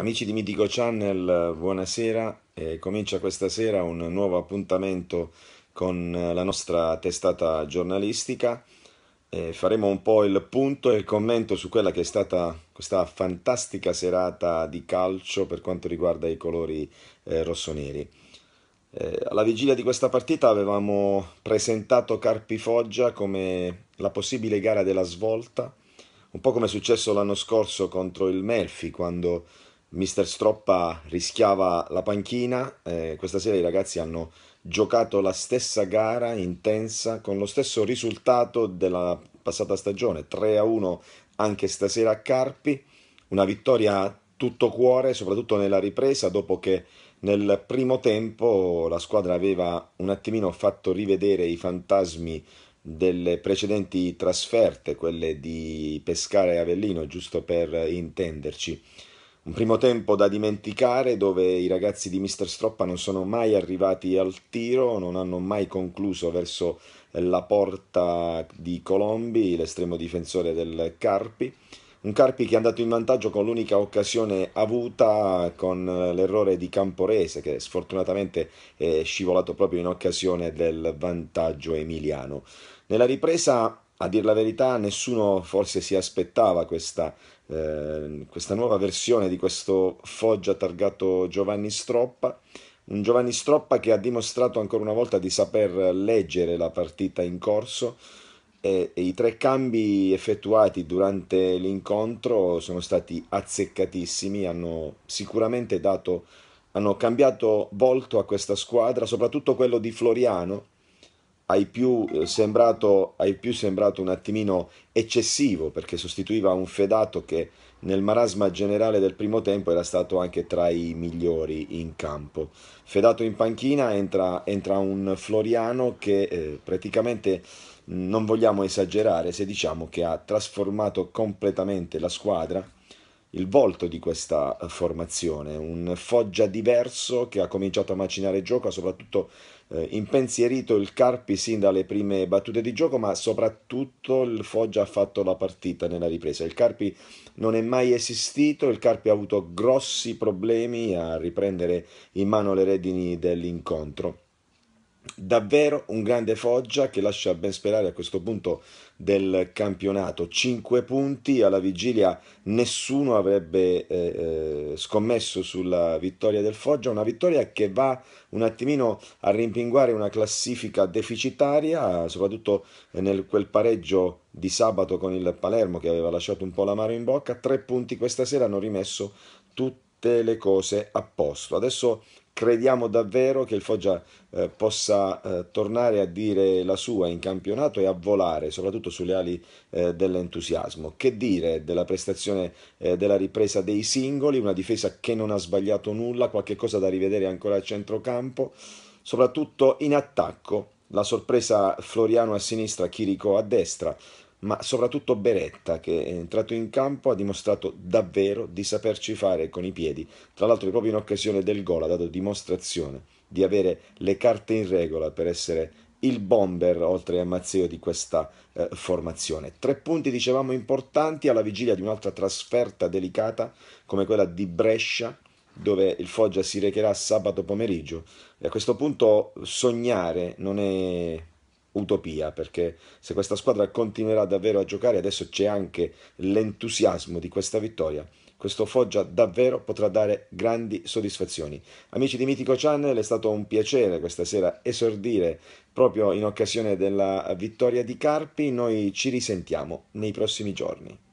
Amici di Mitico Channel, buonasera. Eh, comincia questa sera un nuovo appuntamento con la nostra testata giornalistica. Eh, faremo un po' il punto e il commento su quella che è stata questa fantastica serata di calcio per quanto riguarda i colori eh, rossoneri. Eh, alla vigilia di questa partita avevamo presentato Carpi Foggia come la possibile gara della svolta, un po' come è successo l'anno scorso contro il Melfi quando Mister Stroppa rischiava la panchina, eh, questa sera i ragazzi hanno giocato la stessa gara intensa con lo stesso risultato della passata stagione, 3 a 1 anche stasera a Carpi, una vittoria tutto cuore, soprattutto nella ripresa, dopo che nel primo tempo la squadra aveva un attimino fatto rivedere i fantasmi delle precedenti trasferte, quelle di Pescara e Avellino, giusto per intenderci un primo tempo da dimenticare dove i ragazzi di Mister Stroppa non sono mai arrivati al tiro, non hanno mai concluso verso la porta di Colombi, l'estremo difensore del Carpi. Un Carpi che è andato in vantaggio con l'unica occasione avuta con l'errore di Camporese che sfortunatamente è scivolato proprio in occasione del vantaggio emiliano. Nella ripresa a dir la verità, nessuno forse si aspettava questa, eh, questa nuova versione di questo Foggia targato Giovanni Stroppa. Un Giovanni Stroppa che ha dimostrato ancora una volta di saper leggere la partita in corso e, e i tre cambi effettuati durante l'incontro sono stati azzeccatissimi, hanno sicuramente dato, hanno cambiato volto a questa squadra, soprattutto quello di Floriano hai più, eh, sembrato, hai più sembrato un attimino eccessivo perché sostituiva un Fedato che nel marasma generale del primo tempo era stato anche tra i migliori in campo. Fedato in panchina entra, entra un Floriano che eh, praticamente non vogliamo esagerare se diciamo che ha trasformato completamente la squadra il volto di questa eh, formazione, un Foggia diverso che ha cominciato a macinare gioco, ha soprattutto eh, impensierito il Carpi sin dalle prime battute di gioco, ma soprattutto il Foggia ha fatto la partita nella ripresa. Il Carpi non è mai esistito, il Carpi ha avuto grossi problemi a riprendere in mano le redini dell'incontro. Davvero un grande Foggia che lascia ben sperare a questo punto del campionato. 5 punti alla vigilia, nessuno avrebbe eh, eh, scommesso sulla vittoria del Foggia, una vittoria che va un attimino a rimpinguare una classifica deficitaria, soprattutto nel quel pareggio di sabato con il Palermo che aveva lasciato un po' l'amaro in bocca. Tre punti questa sera hanno rimesso tutte le cose a posto. Adesso crediamo davvero che il Foggia eh, possa eh, tornare a dire la sua in campionato e a volare, soprattutto sulle ali eh, dell'entusiasmo. Che dire della prestazione eh, della ripresa dei singoli, una difesa che non ha sbagliato nulla, qualche cosa da rivedere ancora a centrocampo, soprattutto in attacco. La sorpresa Floriano a sinistra, Chirico a destra, ma soprattutto Beretta che è entrato in campo ha dimostrato davvero di saperci fare con i piedi, tra l'altro proprio in occasione del gol ha dato dimostrazione di avere le carte in regola per essere il bomber oltre a Mazzeo di questa eh, formazione. Tre punti dicevamo importanti alla vigilia di un'altra trasferta delicata come quella di Brescia dove il Foggia si recherà sabato pomeriggio e a questo punto sognare non è utopia, perché se questa squadra continuerà davvero a giocare, adesso c'è anche l'entusiasmo di questa vittoria, questo Foggia davvero potrà dare grandi soddisfazioni. Amici di Mitico Channel, è stato un piacere questa sera esordire proprio in occasione della vittoria di Carpi, noi ci risentiamo nei prossimi giorni.